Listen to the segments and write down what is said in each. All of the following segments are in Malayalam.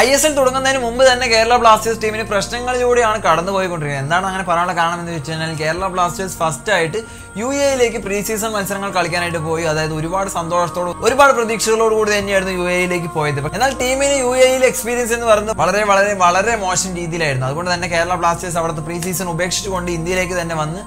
ഐ എസ് എൽ തുടങ്ങുന്നതിന് മുമ്പ് തന്നെ കേരള ബ്ലാസ്റ്റേഴ്സ് ടീമിന് പ്രശ്നങ്ങളിലൂടെയാണ് കടന്നു പോയിക്കൊണ്ടിരിക്കുന്നത് എന്താണ് അങ്ങനെ പറയാനുള്ള കാരണം എന്ന് വെച്ച് കഴിഞ്ഞാൽ കേരള ബ്ലാസ്റ്റേഴ്സ് ഫസ്റ്റ് ആയിട്ട് യു എയിലേക്ക് പ്രീ സീസൺ മത്സരങ്ങൾ കളിക്കാനായിട്ട് പോയി. അതായത് ഒരുപാട് സന്തോഷത്തോട് ഒരുപാട് പ്രതീക്ഷകളോടുകൂടി തന്നെയായിരുന്നു യു എയിലേക്ക് പോയത്. എന്നാൽ ടീമിന് യു എയിൽ എക്സ്പീരിയൻസ് എന്ന് പറയുന്നത് വളരെ വളരെ വളരെ മോശം രീതിയിലായിരുന്നു. അതുകൊണ്ട് തന്നെ കേരള ബ്ലാസ്റ്റേഴ്സ് അവിടുത്തെ പ്രീ സീസൺ ഉപേക്ഷിച്ചുകൊണ്ട് ഇന്ത്യയിലേക്ക് തന്നെ വന്ന്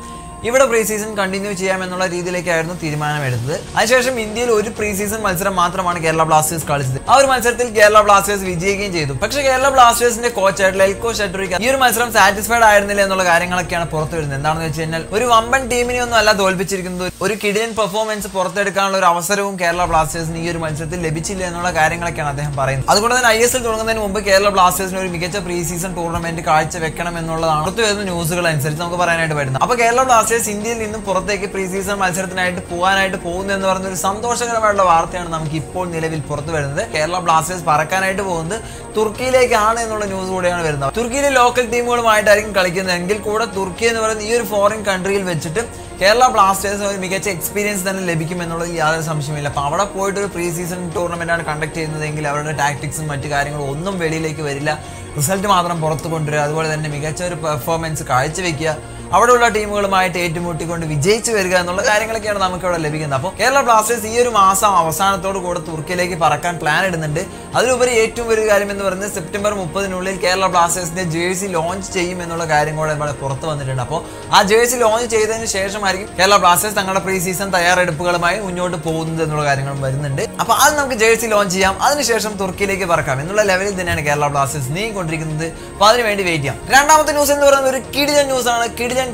ഇവിടെ പ്രീ സീസൺ കണ്ടിന്യൂ ചെയ്യാം എന്നുള്ള രീതിയിലേക്കായിരുന്നു തീരുമാനമെടുത്തത്. അതിനുശേഷം ഇന്ത്യയിൽ ഒരു പ്രീ സീസൺ മത്സരം മാത്രമാണ് കേരള ബ്ലാസ്റ്റേഴ്സ് കളിച്ചത്. ആ ഒരു മത്സരത്തിൽ കേരള ബ്ലാസ്റ്റേഴ്സ് വിജയിക്കുകയും ചെയ്തു. പക്ഷേ കേരള ബ്ലാസ്റ്റേഴ്സിന്റെ കോച്ചായിട്ടുള്ള എൽക്കോ ഷെട്രിക്ക് ഈ ഒരു മത്സരം സാറ്റിസ്ഫൈഡ് ആയിരുന്നില്ല എന്നുള്ള കാര്യങ്ങളൊക്കെയാണ് പുറത്തു വരുന്നത് എന്താണെന്ന് വെച്ച് കഴിഞ്ഞാൽ ഒരു വമ്പൻ ടീമിനെ ഒന്നും അല്ല തോൽപ്പിച്ചിരിക്കുന്നത്. ഒരു കിടിയൻ പെർഫോമൻസ് പുറത്തെടുക്കാനുള്ള ഒരു അവസരവും കേരള ബ്ലാസ്റ്റേഴ്സിന് ഈ ഒരു മത്സരത്തിൽ ലഭിച്ചില്ല എന്നുള്ള കാര്യങ്ങളൊക്കെയാണ് അദ്ദേഹം പറയുന്നത്. അതുകൊണ്ട് തന്നെ ഐ എസ് എൽ തുടങ്ങുന്നതിന് മുമ്പ് കേരള ബ്ലാസ്റ്റേഴ്സിന് ഒരു മികച്ച പ്രീ സീസൺ ടൂർണമെന്റ് കാഴ്ച വെക്കണം എന്നുള്ളതാണ് പുറത്തു വരുന്ന ന്യൂസുകൾ അനുസരിച്ച് നമുക്ക് പറയാനായിട്ട് വരുന്നത് അപ്പോൾ കേരള ബ്ലാസ്റ്റേഴ്സ് ഇന്ത്യയിൽ നിന്നും പുറത്തേക്ക് പ്രീ സീസൺ മത്സരത്തിനായിട്ട് പോകാനായിട്ട് പോകുന്നു എന്ന് പറഞ്ഞ ഒരു സന്തോഷകരമായിട്ടുള്ള വാർത്തയാണ് നമുക്ക് ഇപ്പോൾ നിലവിൽ പുറത്തു വരുന്നത്. കേരള ബ്ലാസ്റ്റേഴ്സ് പറക്കാനായിട്ട് പോകുന്നത് തുർക്കിയിലേക്കാണ് എന്നുള്ള ന്യൂസ് കൂടെയാണ് വരുന്നത്. തുർക്കിയിലെ ലോക്കൽ ടീമുകളുമായിട്ടായിരിക്കും കളിക്കുന്നതെങ്കിൽ കൂടെ തുർക്കി എന്ന് പറയുന്ന ഈ ഒരു ഫോറിൻ കൺട്രിയിൽ വെച്ചിട്ട് കേരള ബ്ലാസ്റ്റേഴ്സിന് ഒരു മികച്ച എക്സ്പീരിയൻസ് തന്നെ ലഭിക്കും എന്നുള്ളത് യാതൊരു സംശയമില്ല അപ്പോൾ അവിടെ പോയിട്ട് ഒരു പ്രീ സീസൺ ടൂർണമെന്റ് ആണ് കണ്ടക്ട് ചെയ്യുന്നതെങ്കിൽ അവരുടെ ടാക്ടിക്സും മറ്റു കാര്യങ്ങളും ഒന്നും വെളിയിലേക്ക് വരില്ല. റിസൾട്ട് മാത്രം പുറത്തു കൊണ്ടുവരിക. അതുപോലെ തന്നെ മികച്ച ഒരു പെർഫോമൻസ് കാഴ്ചവെക്കുക. അവിടെയുള്ള ടീമുകളുമായിട്ട് ഏറ്റുമുട്ടിക്കൊണ്ട് വിജയിച്ചു വരിക എന്നുള്ള കാര്യങ്ങളൊക്കെയാണ് നമുക്ക് ഇവിടെ ലഭിക്കുന്നത്. അപ്പോൾ കേരള ബ്ലാസ്റ്റേഴ്സ് ഈ ഒരു മാസം അവസാനത്തോട് കൂടെ തുർക്കിയിലേക്ക് പറക്കാൻ പ്ലാൻ ഇടുന്നുണ്ട്. അതിലുപരി ഏറ്റവും വലിയ കാര്യം എന്ന് പറയുന്നത് സെപ്റ്റംബർ മുപ്പതിനുള്ളിൽ കേരള ബ്ലാസ്റ്റേഴ്സിന്റെ ജേഴ്സി ലോഞ്ച് ചെയ്യും എന്നുള്ള കാര്യം കൂടെ ഇവിടെ പുറത്ത് വന്നിട്ടുണ്ട്. അപ്പോൾ ആ ജേഴ്സി ലോഞ്ച് ചെയ്തതിന് ശേഷമായിരിക്കും കേരള ബ്ലാസ്റ്റേഴ്സ് തങ്ങളുടെ പ്രീ സീസൺ തയ്യാറെടുപ്പുകളുമായി മുന്നോട്ട് പോകുന്നത് എന്നുള്ള കാര്യങ്ങളും വരുന്നുണ്ട്. അപ്പോൾ അത് നമുക്ക് ജേഴ്സി ലോഞ്ച് ചെയ്യാം. അതിനുശേഷം തുർക്കിയിലേക്ക് പറക്കാം. എന്നുള്ള ലെവലിൽ തന്നെയാണ് കേരള ബ്ലാസ്റ്റേഴ്സ് നീങ്ങിക്കൊണ്ടിരിക്കുന്നത്. അപ്പോൾ അതിനുവേണ്ടി വെയിറ്റ് ചെയ്യാം. രണ്ടാമത്തെ ന്യൂസ് എന്ന് പറയുന്നത് ഒരു കിടിലൻ ആണ്.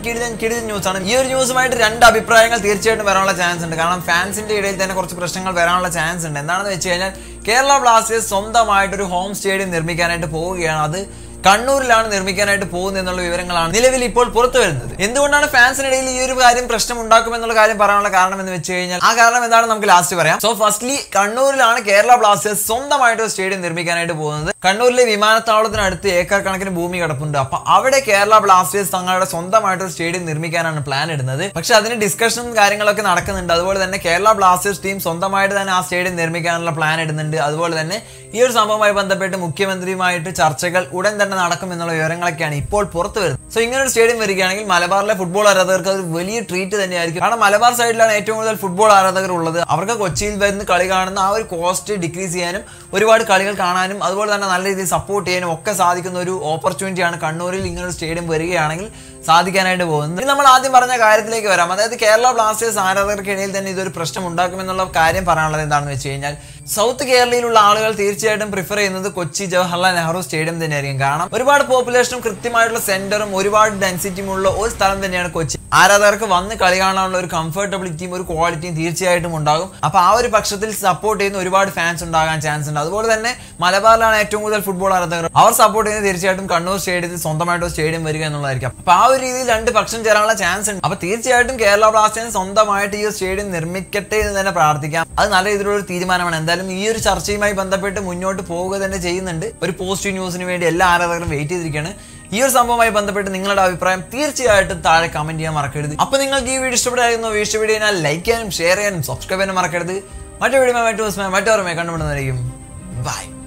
കിടിലൻ കിടിലൻ ന്യൂസ് ആണ്. ഈ ഒരു ന്യൂസുമായിട്ട് രണ്ട് അഭിപ്രായങ്ങൾ തീർച്ചയായിട്ടും വരാനുള്ള ചാൻസ് ഉണ്ട്. കാരണം ഫാൻസിന്റെ ഇടയിൽ തന്നെ കുറച്ച് പ്രശ്നങ്ങൾ വരാനുള്ള ചാൻസ് ഉണ്ട്. എന്താണെന്ന് വെച്ച് കഴിഞ്ഞാൽ കേരള ബ്ലാസ്റ്റേഴ്സ് സ്വന്തമായിട്ട് ഒരു ഹോം സ്റ്റേഡിയം നിർമ്മിക്കാനായിട്ട് പോവുകയാണ്. അത് കണ്ണൂരിലാണ് നിർമ്മിക്കാനായിട്ട് പോകുന്നത് എന്നുള്ള വിവരങ്ങളാണ് നിലവിൽ ഇപ്പോൾ പുറത്തു വരുന്നത്. എന്തുകൊണ്ടാണ് ഫാൻസിനിടയിൽ ഈ ഒരു കാര്യം പ്രശ്നം ഉണ്ടാക്കുമെന്നുള്ള കാര്യം പറയാനുള്ള കാരണം എന്ന് വെച്ച് കഴിഞ്ഞാൽ ആ കാരണം എന്താണ് നമുക്ക് ലാസ്റ്റ് പറയാം. സോ ഫസ്റ്റ്ലി കണ്ണൂരിലാണ് കേരള ബ്ലാസ്റ്റേഴ്സ് സ്വന്തമായിട്ട് ഒരു സ്റ്റേഡിയം നിർമ്മിക്കാനായിട്ട് പോകുന്നത്. കണ്ണൂരിലെ വിമാനത്താവളത്തിനടുത്ത് ഏക്കർ കണക്കിന് ഭൂമി കിടപ്പുണ്ട്. അപ്പൊ അവിടെ കേരള ബ്ലാസ്റ്റേഴ്സ് തങ്ങളുടെ സ്വന്തമായിട്ട് ഒരു സ്റ്റേഡിയം നിർമ്മിക്കാനാണ് പ്ലാൻ ഇടുന്നത്. പക്ഷെ അതിന് ഡിസ്കഷനും കാര്യങ്ങളൊക്കെ നടക്കുന്നുണ്ട്. അതുപോലെ തന്നെ കേരള ബ്ലാസ്റ്റേഴ്സ് ടീം സ്വന്തമായിട്ട് തന്നെ ആ സ്റ്റേഡിയം നിർമ്മിക്കാനുള്ള പ്ലാൻ ഇടുന്നുണ്ട്. അതുപോലെ തന്നെ ഈ ഒരു സംഭവവുമായി ബന്ധപ്പെട്ട് മുഖ്യമന്ത്രിയുമായിട്ട് ചർച്ചകൾ ഉടൻ തന്നെ നടക്കും എന്നുള്ള വിവരങ്ങളൊക്കെയാണ് ഇപ്പോൾ പുറത്തു വരുന്നത്. സോ ഇങ്ങനെ ഒരു സ്റ്റേഡിയം വരികയാണെങ്കിൽ മലബാറിലെ ഫുട്ബോൾ ആരാധകർക്ക് അത് വലിയ ട്രീറ്റ് തന്നെയായിരിക്കും. കാരണം മലബാർ സൈഡിലാണ് ഏറ്റവും കൂടുതൽ ഫുട്ബോൾ ആരാധകർ ഉള്ളത്. അവർക്ക് കൊച്ചിയിൽ വരുന്ന കളി കാണുന്ന ആ ഒരു കോസ്റ്റ് ഡിക്രീസ് ചെയ്യാനും ഒരുപാട് കളികൾ കാണാനും അതുപോലെ തന്നെ നല്ല രീതിയിൽ സപ്പോർട്ട് ചെയ്യാനും ഒക്കെ സാധിക്കുന്ന ഒരു ഓപ്പർച്യൂണിറ്റിയാണ് കണ്ണൂരിൽ ഇങ്ങനെ ഒരു സ്റ്റേഡിയം വരികയാണെങ്കിൽ സാധിക്കാനായിട്ട് പോകുന്നത്. ഇനി നമ്മൾ ആദ്യം പറഞ്ഞ കാര്യത്തിലേക്ക് വരാം. അതായത് കേരള ബ്ലാസ്റ്റേഴ്സ് ആരാധകർക്കിടയിൽ തന്നെ ഇതൊരു പ്രശ്നം ഉണ്ടാക്കുമെന്നുള്ള കാര്യം പറയാനുള്ളത് എന്താണെന്ന് വെച്ച് കഴിഞ്ഞാൽ സൗത്ത് കേരളയിലുള്ള ആളുകൾ തീർച്ചയായിട്ടും പ്രിഫർ ചെയ്യുന്നത് കൊച്ചി ജവഹർലാൽ നെഹ്റു സ്റ്റേഡിയം തന്നെയായിരിക്കും. കാരണം ഒരുപാട് പോപ്പുലേഷനും കൃത്യമായിട്ടുള്ള സെന്ററും ഒരുപാട് ഡെൻസിറ്റിയും ഉള്ള ഒരു സ്ഥലം തന്നെയാണ് കൊച്ചി. ആരാധകർക്ക് വന്ന് കളി കാണാനുള്ള ഒരു കംഫർട്ടബിലിറ്റിയും ഒരു ക്വാളിറ്റിയും തീർച്ചയായിട്ടും ഉണ്ടാകും. അപ്പൊ ആ ഒരു പക്ഷത്തിൽ സപ്പോർട്ട് ചെയ്യുന്ന ഒരുപാട് ഫാൻസ് ഉണ്ടാകാൻ ചാൻസ് ഉണ്ട്. അതുപോലെ തന്നെ മലബാറിലാണ് ഏറ്റവും കൂടുതൽ ഫുട്ബോൾ ആരാധകർ. അവർ സപ്പോർട്ട് ചെയ്യുന്നത് തീർച്ചയായിട്ടും കണ്ണൂർ സ്റ്റേഡിയത്തിൽ സ്വന്തമായിട്ട് സ്റ്റേഡിയം വരിക എന്നുള്ളതായിരിക്കും. അപ്പൊ ആ ഒരു രീതിയിൽ രണ്ട് പക്ഷം ചേരാനുള്ള ചാൻസ് ഉണ്ട്. അപ്പൊ തീർച്ചയായിട്ടും കേരള ബ്ലാസ്റ്റേഴ്സ് സ്വന്തമായിട്ട് ഈ സ്റ്റേഡിയം നിർമ്മിക്കട്ടെ എന്ന് തന്നെ പ്രാർത്ഥിക്കാം. അത് നല്ല രീതിയിലുള്ള ഒരു തീരുമാനമാണ്. എന്തായാലും ഈ ഒരു ചർച്ചയുമായി ബന്ധപ്പെട്ട് മുന്നോട്ട് പോവുക തന്നെ ചെയ്യുന്നുണ്ട്. ഒരു പോസിറ്റീവ് ന്യൂസിന് വേണ്ടി എല്ലാ ആരാധകരും വെയിറ്റ് ചെയ്തിരിക്കുകയാണ്. ഈ ഒരു സംഭവവുമായി ബന്ധപ്പെട്ട് നിങ്ങളുടെ അഭിപ്രായം തീർച്ചയായിട്ടും താഴെ കമന്റ് ചെയ്യാൻ മറക്കരുത്. അപ്പൊ നിങ്ങൾക്ക് ഈ വീഡിയോ ഇഷ്ടപ്പെട്ടായിരുന്നു വീഡിയോ വീഡിയോ ലൈക്ക് ചെയ്യാനും ഷെയർ ചെയ്യാനും സബ്സ്ക്രൈബ് ചെയ്യാനും മറക്കരുത്. മറ്റൊരു വീഡിയോ മറ്റു ദിവസം മറ്റൊരു കണ്ടുപിടുന്നതായിരിക്കും ബൈ